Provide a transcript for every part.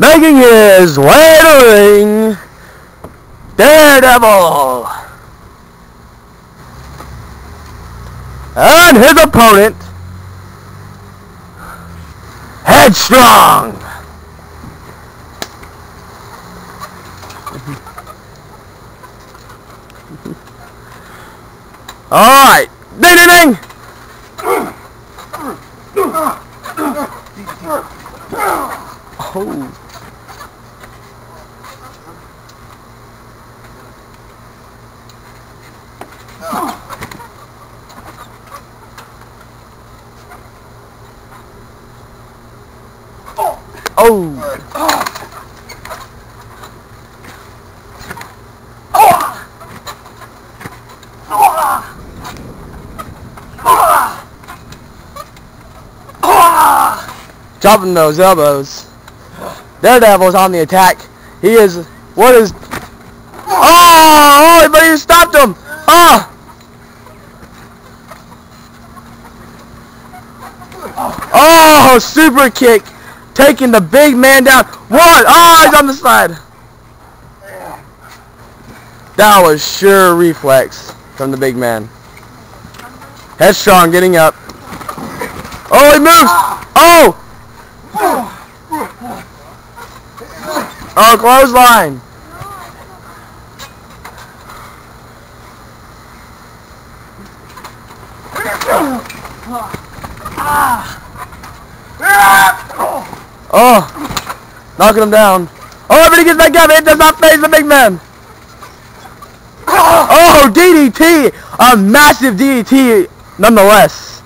Making his way to ring, Daredevil. And his opponent, Headstrong. All right. Ding, ding, ding. Oh. Oh. Dropping those elbows. Daredevil's on the attack. He is. What is. Oh! Oh! He stopped him! Oh! Oh! Super kick! Taking the big man down. What? Oh! He's on the side. That was sure reflex from the big man. Headstrong getting up. Oh, he moves! Oh! Oh, clothesline! Ah. Ah. Ah. Oh! Knocking him down. Oh, everybody gets back up! It does not faze the big man! Oh, DDT! A massive DDT nonetheless.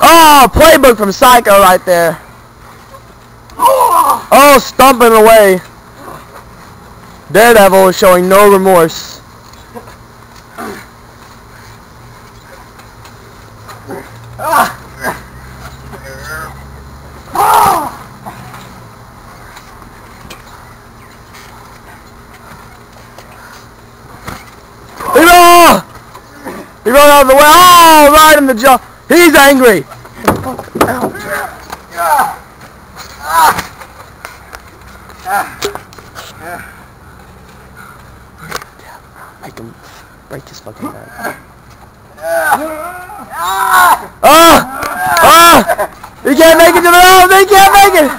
Oh, playbook from Psycho right there. Oh, stomping away. Daredevil is showing no remorse. He rolled! He rolled out of the way. Oh, right in the jaw. He's angry. Make him break his fucking back. Ah! Ah! He can't make it to the round. He can't make it.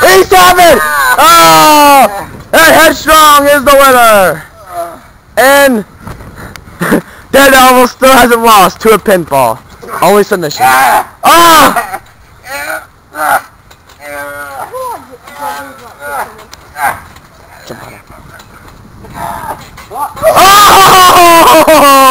He's tapping! Oh! And Headstrong is the winner! And Daredevil still hasn't lost to a pinfall. Only submission. Oh! Jump on him. Oh!